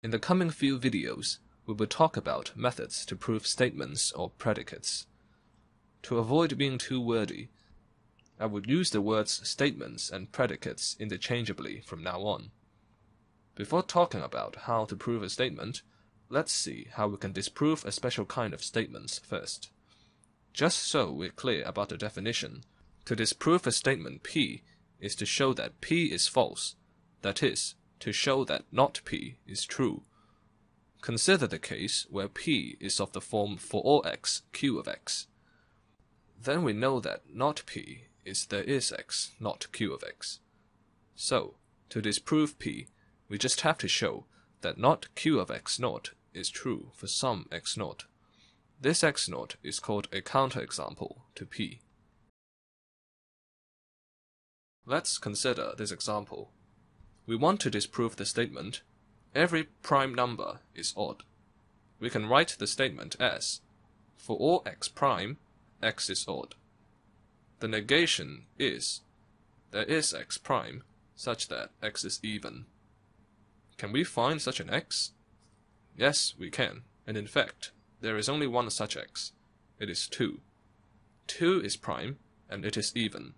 In the coming few videos, we will talk about methods to prove statements or predicates. To avoid being too wordy, I would use the words statements and predicates interchangeably from now on. Before talking about how to prove a statement, let's see how we can disprove a special kind of statements first. Just so we're clear about the definition, to disprove a statement P is to show that P is false, that is, to show that not P is true. Consider the case where P is of the form for all x, q of x. Then we know that not P is there is x, not q of x. So, to disprove P, we just have to show that not q of x naught is true for some x naught. This x naught is called a counterexample to P. Let's consider this example. We want to disprove the statement, every prime number is odd. We can write the statement as, for all x prime, x is odd. The negation is, there is x prime such that x is even. Can we find such an x? Yes, we can, and in fact, there is only one such x. It is 2. 2 is prime, and it is even.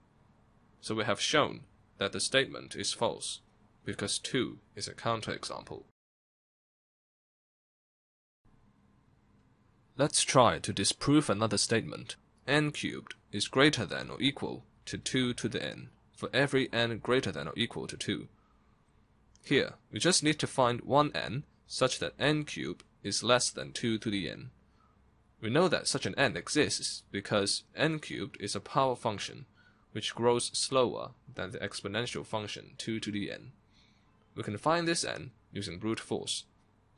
So we have shown that the statement is false, because 2 is a counterexample. Let's try to disprove another statement. n cubed is greater than or equal to 2 to the n for every n greater than or equal to 2. Here, we just need to find one n such that n cubed is less than 2 to the n. We know that such an n exists because n cubed is a power function which grows slower than the exponential function 2 to the n. We can find this n using brute force.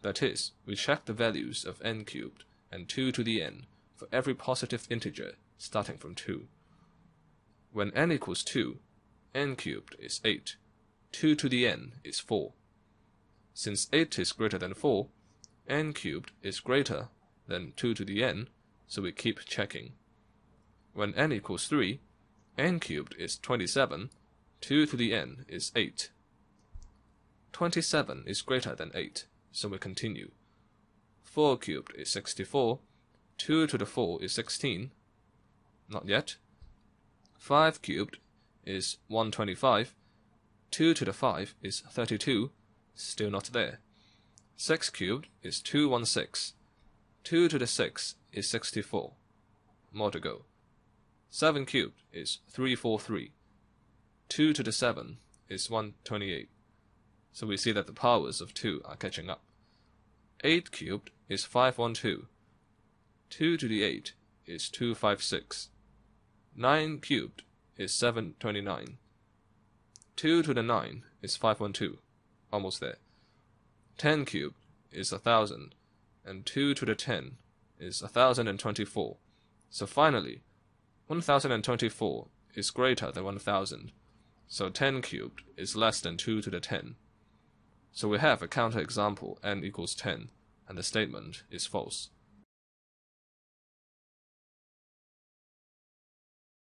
That is, we check the values of n cubed and 2 to the n for every positive integer starting from 2. When n equals 2, n cubed is 8. 2 to the n is 4. Since 8 is greater than 4, n cubed is greater than 2 to the n, so we keep checking. When n equals 3, n cubed is 27, 2 to the n is 8. 27 is greater than 8, so we continue. 4 cubed is 64, 2 to the 4 is 16. Not yet. 5 cubed is 125, 2 to the 5 is 32, still not there. 6 cubed is 216, 2 to the 6 is 64. More to go. 7 cubed is 343, 2 to the 7 is 128. So we see that the powers of 2 are catching up. 8 cubed is 512. 2 to the 8 is 256. 9 cubed is 729. 2 to the 9 is 512. Almost there. 10 cubed is 1000. And 2 to the 10 is 1024. So finally, 1024 is greater than 1000. So 10 cubed is less than 2 to the 10. So we have a counterexample n equals 10, and the statement is false.